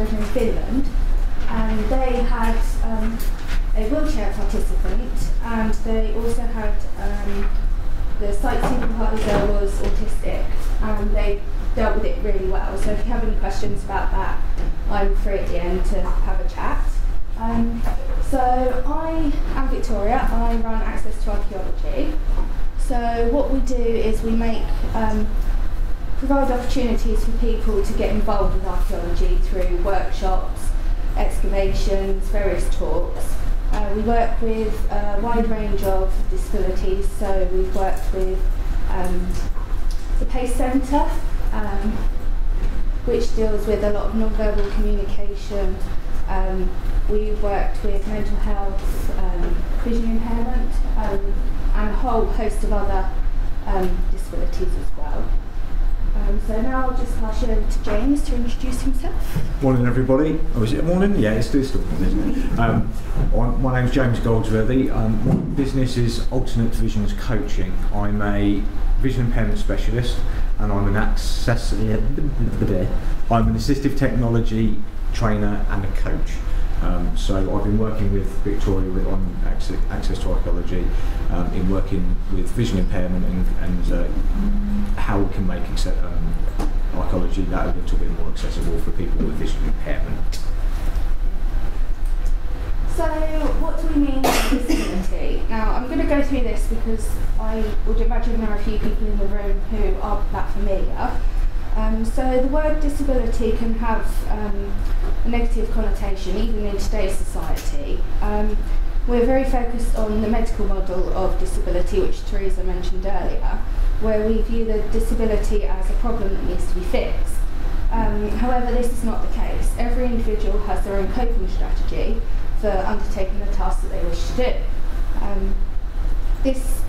in Finland. And they had um, a wheelchair participant and they also had um, the site supervisor was autistic and they dealt with it really well. So if you have any questions about that, I'm free at the end to have a chat. Um, so I am Victoria, I run Access to Archaeology. So what we do is we make um, provide opportunities for people to get involved with archaeology through workshops, excavations, various talks. Uh, we work with a wide range of disabilities, so we've worked with um, the PACE Centre, um, which deals with a lot of non-verbal communication. Um, we've worked with mental health, um, vision impairment, um, and a whole host of other um, disabilities as well. Um, so now I'll just pass you over to James to introduce himself. Morning, everybody. Oh, is it morning? Yeah, it's still morning, isn't it? Um, my name's James Goldsworthy. Um, my business is Alternate Visions Coaching. I'm a vision impairment specialist, and I'm an access. I'm an assistive technology trainer and a coach. Um, so I've been working with Victoria with, on access, access to archaeology, um, in working with vision impairment and, and uh, how we can make um, archaeology that a little bit more accessible for people with vision impairment. So, what do we mean by disability? Now, I'm going to go through this because I would imagine there are a few people in the room who aren't that familiar. Um, so, the word disability can have um, a negative connotation even in today's society. Um, we're very focused on the medical model of disability, which Teresa mentioned earlier, where we view the disability as a problem that needs to be fixed. Um, however, this is not the case. Every individual has their own coping strategy for undertaking the tasks that they wish to do. Um, this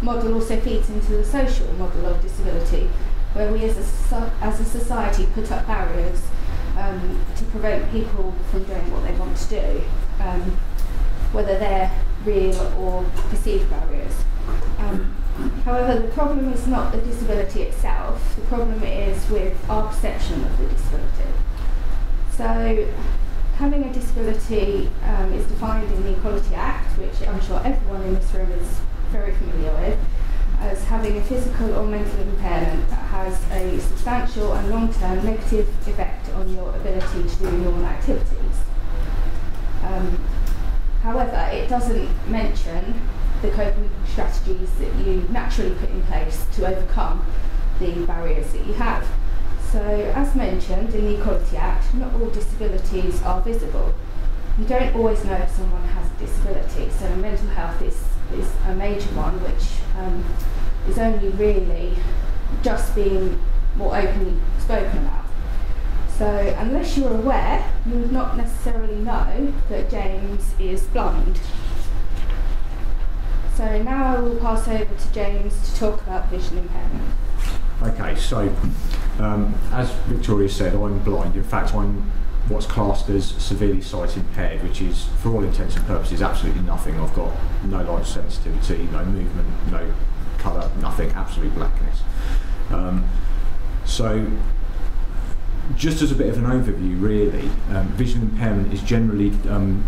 model also feeds into the social model of disability, where we as a, as a society put up barriers um, to prevent people from doing what they want to do, um, whether they're real or perceived barriers. Um, however, the problem is not the disability itself, the problem is with our perception of the disability. So, having a disability um, is defined in the Equality Act, which I'm sure everyone in this room is very familiar with, as having a physical or mental impairment that has a substantial and long-term negative effect on your ability to do normal activities. Um, however, it doesn't mention the coping strategies that you naturally put in place to overcome the barriers that you have. So, as mentioned in the Equality Act, not all disabilities are visible. You don't always know if someone has a disability, so mental health is, is a major one which um, is only really just being more openly spoken about. So, unless you're aware, you would not necessarily know that James is blind. So, now I will pass over to James to talk about vision impairment. Okay, so um, as Victoria said, I'm blind. In fact, I'm what's classed as severely sight impaired, which is, for all intents and purposes, absolutely nothing. I've got no light sensitivity, no movement, no colour, nothing, absolute blackness. Um, so just as a bit of an overview really, um, visual impairment is generally um,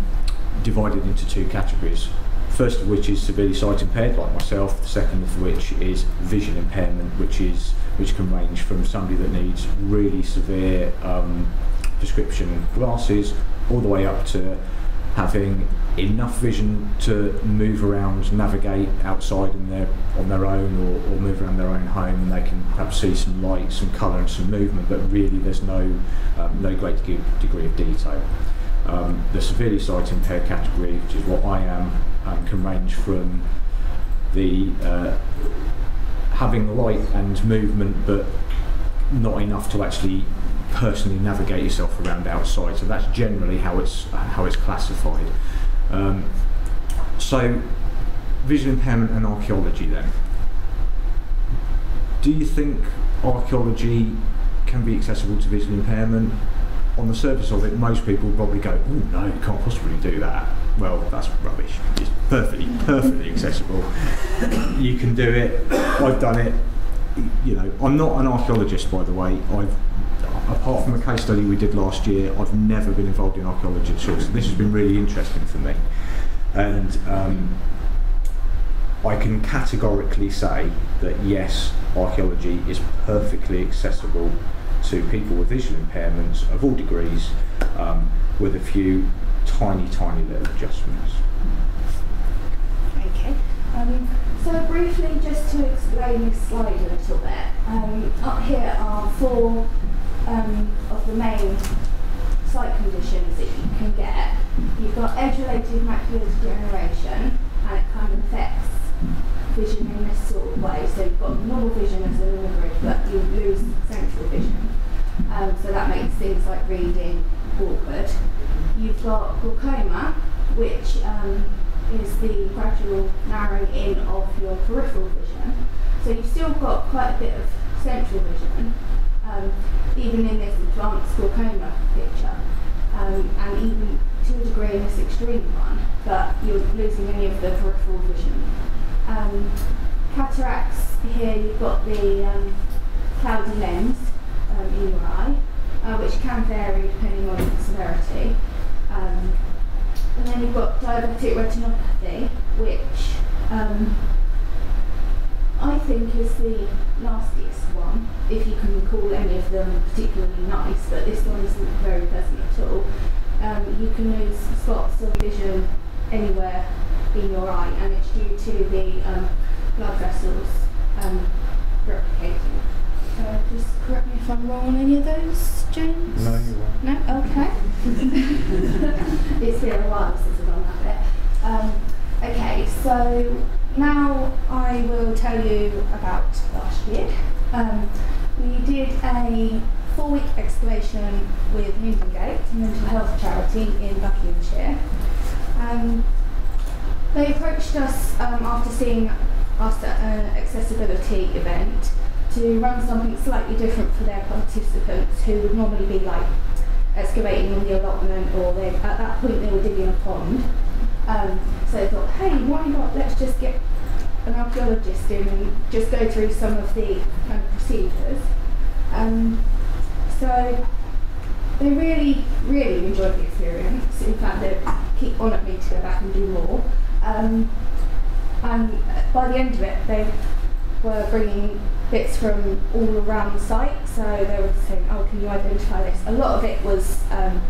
divided into two categories. First of which is severely sight impaired, like myself. The second of which is vision impairment, which is which can range from somebody that needs really severe um, prescription glasses all the way up to having enough vision to move around, navigate outside in their, on their own, or, or move around their own home, and they can perhaps see some light, some colour, and some movement, but really there's no um, no great degree, of detail. Um, the severely sight impaired category, which is what I am, um, can range from the uh, having light and movement, but not enough to actually personally navigate yourself around outside. So that's generally how it's how it's classified. Um, so visual impairment and archaeology then. Do you think archaeology can be accessible to visual impairment? On the surface of it, most people probably go, oh no, you can't possibly do that. Well, that's rubbish. It's perfectly, perfectly accessible. You can do it. I've done it. You know, I'm not an archaeologist, by the way. I've apart from a case study we did last year, I've never been involved in archaeology at all. So this has been really interesting for me. And um, I can categorically say that yes, archaeology is perfectly accessible to people with visual impairments of all degrees um, with a few tiny, tiny little adjustments. Okay. Um, so briefly, just to explain this slide a little bit, um, up here are four um, of the main sight conditions that you can get. You've got age-related macular degeneration, and it kind of affects vision in this sort of way. So you've got normal vision as an immigrant, but you lose central vision. Um, so that makes things like reading awkward. You've got glaucoma, which um, is the gradual narrowing in of your peripheral vision. So you've still got quite a bit of central vision, um, even in this advanced glaucoma picture, um, and even to a degree in this extreme one, but you're losing any of the peripheral vision. Um, cataracts, here you've got the um, cloudy lens um, in your eye, uh, which can vary depending on the severity. Um, and then you've got diabetic retinopathy, which I think is the nastiest one, if you can call any of them particularly nice, but this one isn't very pleasant at all. Um, you can lose spots of vision anywhere in your eye, and it's due to the um, blood vessels um, replicating. Uh, just correct me if I'm wrong on any of those, James? No, you won't. No? Okay. it's been a while since I've done that bit. Um, okay, so now I will tell you about last year. Um, we did a four-week excavation with Gate, a mental health charity in Buckinghamshire. Um, they approached us um, after seeing us at an accessibility event to run something slightly different for their participants who would normally be like excavating in the allotment or at that point they were digging a pond. Um, so they thought, hey, why not let's just get an archaeologist in and just go through some of the kind of procedures. Um, so they really, really enjoyed the experience. In fact, they keep on at me to go back and do more. Um, and by the end of it, they were bringing bits from all around the site. So they were saying, "Oh, can you identify this?" A lot of it was um,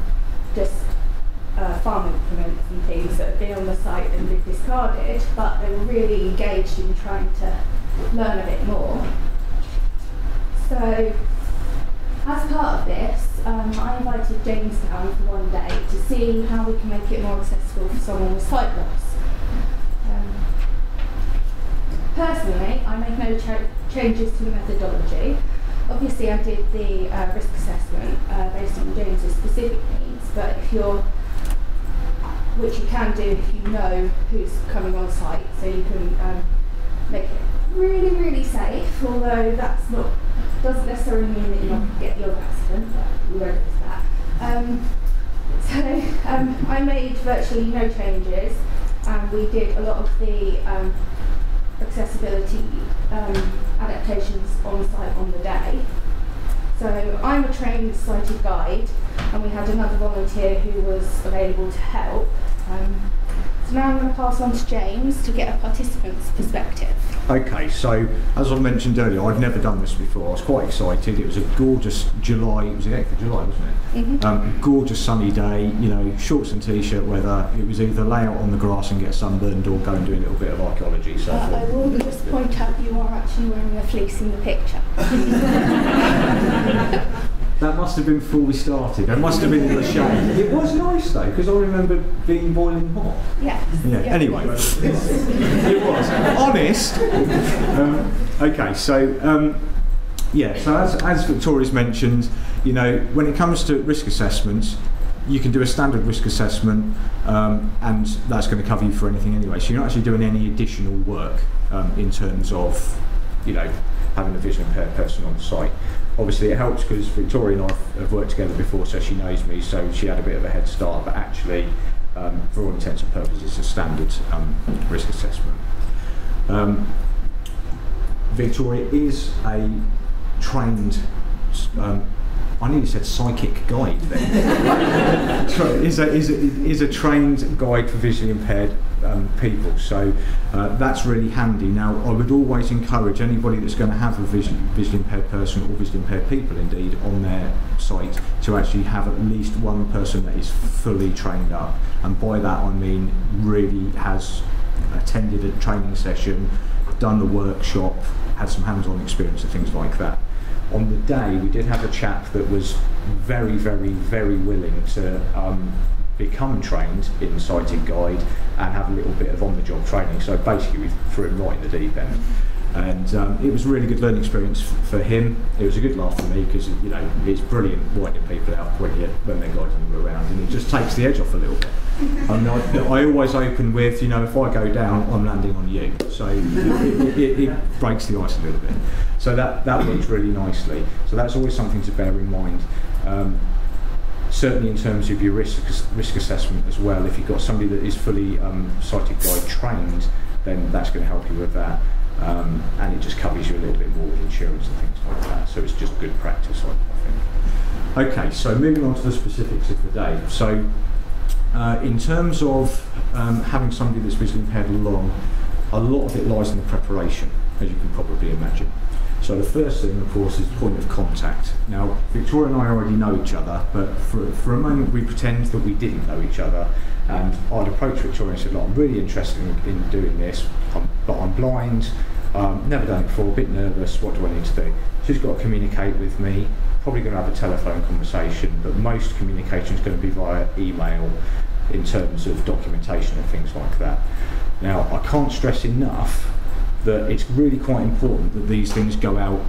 uh, farm implements and things that had been on the site and been discarded, but they were really engaged in trying to learn a bit more. So, as part of this, um, I invited James down for one day to see how we can make it more accessible for someone with sight loss. Um, personally, I made no cha changes to the methodology. Obviously, I did the uh, risk assessment uh, based on James's specific needs, but if you're which you can do if you know who's coming on site, so you can um, make it really, really safe. Although that's not doesn't necessarily mean that you're not get the odd accident, but we won't that. Um, so um, I made virtually no changes, and we did a lot of the um, accessibility um, adaptations on site on the day. So I'm a trained sighted guide, and we had another volunteer who was available to help. Um, so now I'm going to pass on to James to get a participant's perspective. Okay, so as I mentioned earlier, I'd never done this before. I was quite excited. It was a gorgeous July, it was the 8th of July, wasn't it? Mm-hmm. Um, gorgeous sunny day, you know, shorts and t shirt weather. It was either lay out on the grass and get sunburned or go and do a little bit of archaeology. So uh, I will just point out you are actually wearing a fleece in the picture. That must have been before we started. It must have been in the shade. It was nice though, because I remember being boiling hot. Yes. Yeah. Anyway, it was honest. Um, okay, so um, yeah, so as, as Victoria's mentioned, you know, when it comes to risk assessments, you can do a standard risk assessment, um, and that's going to cover you for anything anyway. So you're not actually doing any additional work um, in terms of, you know, having a vision impaired person on site. Obviously, it helps because Victoria and I have worked together before, so she knows me, so she had a bit of a head start. But actually, um, for all intents and purposes, a standard um, risk assessment. Um, Victoria is a trained um, I nearly said psychic guide then. is, a, is, a, is a trained guide for visually impaired um, people. So uh, that's really handy. Now, I would always encourage anybody that's going to have a vision, visually impaired person or visually impaired people, indeed, on their site to actually have at least one person that is fully trained up. And by that, I mean really has attended a training session, done the workshop, had some hands-on experience and things like that. On the day, we did have a chap that was very, very, very willing to um, become trained in sighted guide and have a little bit of on-the-job training. So basically, we threw him right in the deep end. And um, it was a really good learning experience for him. It was a good laugh for me because you know it's brilliant winding people out when you when they're guiding them around, and it just takes the edge off a little bit. I, mean, I, I, always open with, you know, if I go down, I'm landing on you. So it, it, it, it, breaks the ice a little bit. So that, that works really nicely. So that's always something to bear in mind. Um, certainly in terms of your risk, risk assessment as well, if you've got somebody that is fully um, sighted guide trained, then that's going to help you with that. Um, and it just covers you a little bit more with insurance and things like that. So it's just good practice, I, I think. Okay, so moving on to the specifics of the day. So uh, in terms of um, having somebody that's visually impaired along, a lot of it lies in the preparation, as you can probably imagine. So the first thing, of course, is point of contact. Now, Victoria and I already know each other, but for, for a moment we pretend that we didn't know each other. And I'd approach Victoria and said, Look, I'm really interested in, in doing this, I'm, but I'm blind, um, never done it before, a bit nervous, what do I need to do? She's got to communicate with me, probably going to have a telephone conversation, but most communication is going to be via email in terms of documentation and things like that. Now, I can't stress enough that it's really quite important that these things go out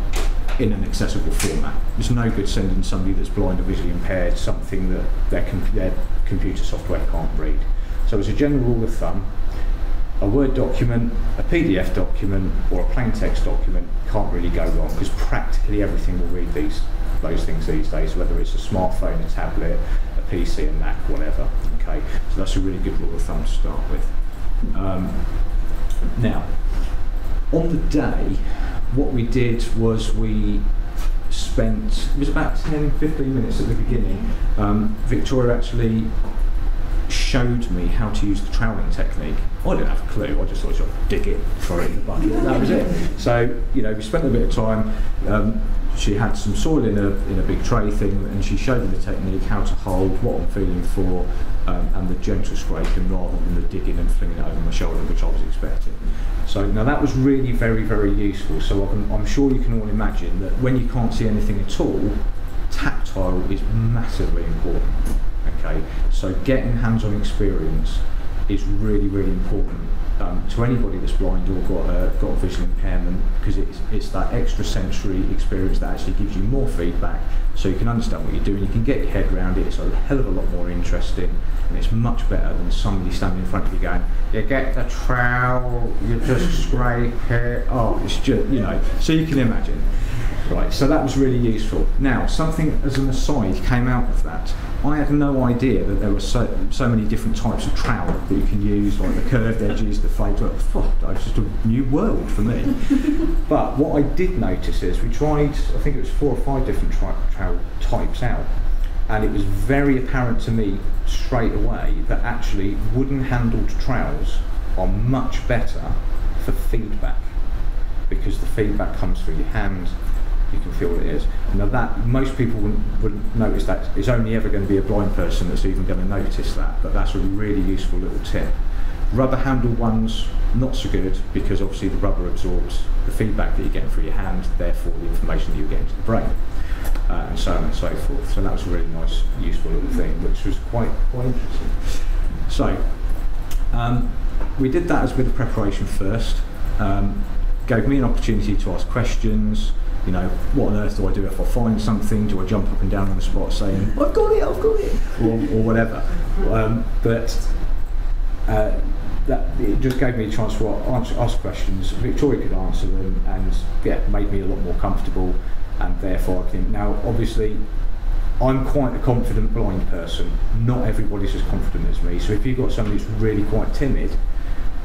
in an accessible format. It's no good sending somebody that's blind or visually impaired something that their, com- their computer software can't read. So, as a general rule of thumb, a Word document, a PDF document, or a plain text document can't really go wrong because practically everything will read these those things these days, whether it's a smartphone, a tablet, a PC, a Mac, whatever. Okay, so that's a really good rule of thumb to start with. Um, now, on the day, what we did was we spent, it was about 10 15 minutes at the beginning. Um, Victoria actually showed me how to use the troweling technique. I didn't have a clue, I just thought I'd dig it, throw it in the bucket, that was it. So, you know, we spent a bit of time. Um, she had some soil in a, in a big tray thing and she showed me the technique, how to hold, what I'm feeling for, um, and the gentle scraping rather than the digging and flinging it over my shoulder, which I was expecting. So now that was really very, very useful. So I'm, I'm sure you can all imagine that when you can't see anything at all, tactile is massively important. Okay, so getting hands-on experience is really, really important um, to anybody that's blind or got a, got a visual impairment because it's, it's that extra sensory experience that actually gives you more feedback so you can understand what you're doing, you can get your head around it, it's a hell of a lot more interesting and it's much better than somebody standing in front of you going, you get the trowel, you just scrape it, oh, it's just, you know, so you can imagine. Right, so that was really useful. Now, something as an aside came out of that. I had no idea that there were so, so many different types of trowel that you can use, like the curved edges, the fade. Oh, was just a new world for me. but what I did notice is we tried, I think it was four or five different tri- trowel types out, and it was very apparent to me straight away that actually wooden handled trowels are much better for feedback because the feedback comes through your hand you can feel what it is. Now that most people wouldn't, wouldn't notice that. It's only ever going to be a blind person that's even going to notice that. But that's a really useful little tip. Rubber handle ones not so good because obviously the rubber absorbs the feedback that you're getting through your hand, therefore the information that you're getting to the brain, uh, and so on and so forth. So that was a really nice, useful little thing, which was quite quite interesting. So um, we did that as a bit of preparation first. Um, gave me an opportunity to ask questions You know, what on earth do I do if I find something? Do I jump up and down on the spot saying, I've got it, I've got it, or, or whatever? Um, but uh, that it just gave me a chance to answer, ask questions. Victoria could answer them, and yeah, made me a lot more comfortable. And therefore, I think now, obviously, I'm quite a confident blind person. Not everybody's as confident as me. So if you've got somebody who's really quite timid,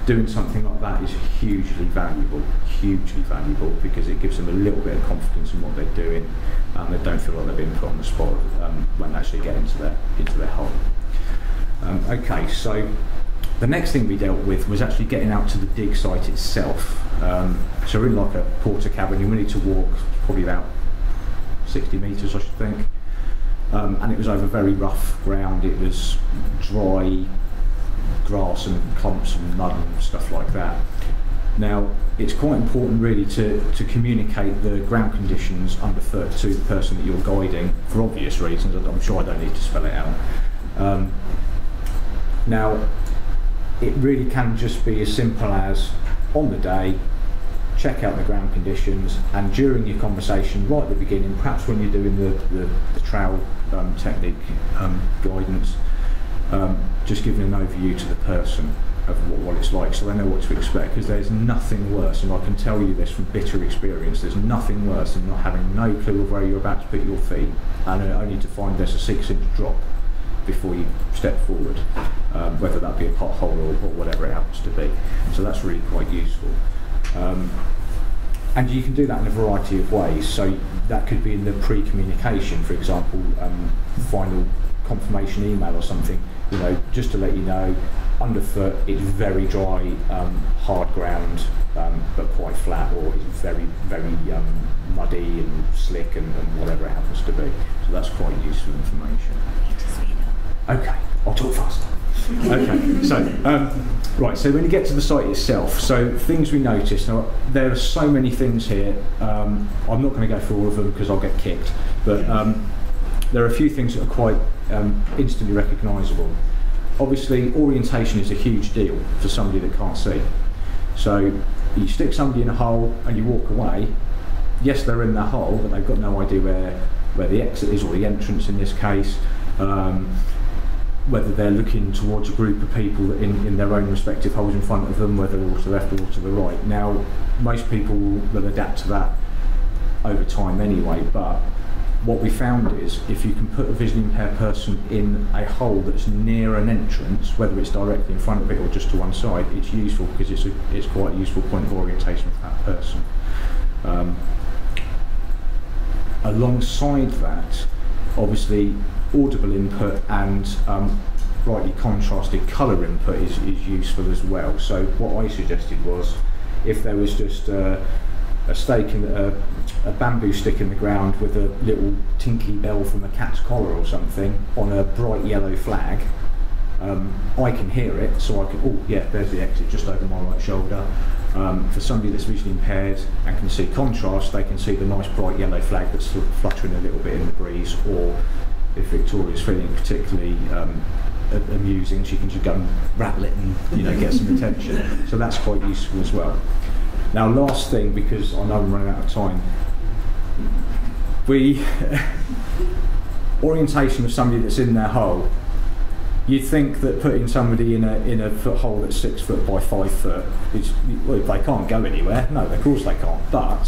doing something like that is hugely valuable, hugely valuable because it gives them a little bit of confidence in what they're doing, and they don't feel like they're being put on the spot um, when they actually get into their into their hole. Um, okay, so the next thing we dealt with was actually getting out to the dig site itself. Um, so we're in like a Portakabin, you need to walk probably about 60 metres, I should think. Um, and it was over very rough ground. It was dry grass and clumps and mud and stuff like that. Now, it's quite important really to, to communicate the ground conditions underfoot to the person that you're guiding for obvious reasons. I'm sure I don't need to spell it out. Um, now, it really can just be as simple as on the day, check out the ground conditions, and during your conversation, right at the beginning, perhaps when you're doing the, the, the trowel um, technique um, guidance, um, just giving an overview to the person of what, what it's like so they know what to expect because there's nothing worse and I can tell you this from bitter experience there's nothing worse than not having no clue of where you're about to put your feet and only to find there's a six inch drop before you step forward, um, whether that be a pothole or, or, whatever it happens to be. So that's really quite useful. Um, and you can do that in a variety of ways. So that could be in the pre-communication, for example, um, final confirmation email or something. You know, just to let you know, underfoot it's very dry, um, hard ground, um, but quite flat, or it's very, very um, muddy and slick, and, and whatever it happens to be. So that's quite useful information. Okay, I'll talk faster. okay, so um, right, so when you get to the site itself, so things we noticed. Now there are so many things here. Um, I'm not going to go through all of them because I'll get kicked. But um, there are a few things that are quite um, instantly recognisable. Obviously, orientation is a huge deal for somebody that can't see. So you stick somebody in a hole and you walk away. Yes, they're in the hole, but they've got no idea where where the exit is or the entrance in this case. Um, whether they're looking towards a group of people in, in their own respective holes in front of them, whether they're to the left or to the right. Now, most people will adapt to that over time anyway, but what we found is if you can put a visually impaired person in a hole that's near an entrance, whether it's directly in front of it or just to one side, it's useful because it's, a, it's quite a useful point of orientation for that person. Um, alongside that, obviously audible input and um, brightly contrasted colour input is, is useful as well. So what I suggested was if there was just uh, a stake in a, a bamboo stick in the ground with a little tinky bell from a cat's collar or something on a bright yellow flag, um, I can hear it, so I can, oh yeah, there's the exit just over my right shoulder. Um, for somebody that's visually impaired and can see contrast, they can see the nice bright yellow flag that's sort of fluttering a little bit in the breeze, or if Victoria's feeling particularly um, amusing, she can just go and rattle it and you know get some attention. So that's quite useful as well. Now, last thing, because I know I'm running out of time, we orientation of somebody that's in their hole. You'd think that putting somebody in a in a foot hole that's six foot by five foot, well, they can't go anywhere. No, of course they can't. But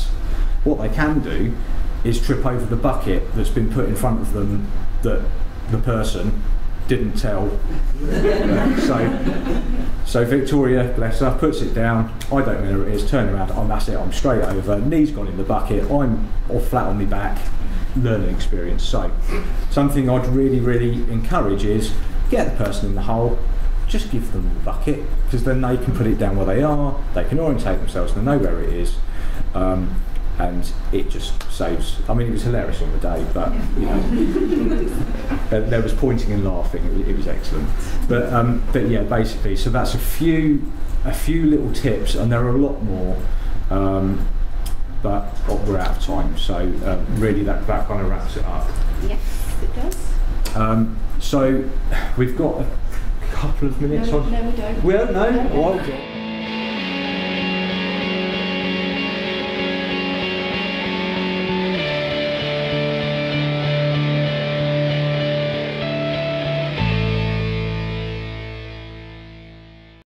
what they can do is trip over the bucket that's been put in front of them that the person didn't tell. so, so Victoria, bless her, puts it down. I don't know where it is. Turn around. I'm that's it. I'm straight over. Knees gone in the bucket. I'm all flat on my back. Learning experience. So, something I'd really, really encourage is get the person in the hole. Just give them the bucket because then they can put it down where they are. They can orientate themselves. They know where it is. Um, and it just saves. I mean, it was hilarious on the day, but you know, there was pointing and laughing. It was, it was excellent. But um, but yeah, basically, so that's a few a few little tips, and there are a lot more. Um, but we're out of time, so um, really that, that kind of wraps it up. Yes, it does. Um, so we've got a couple of minutes no, on. No, we don't. We don't know. No,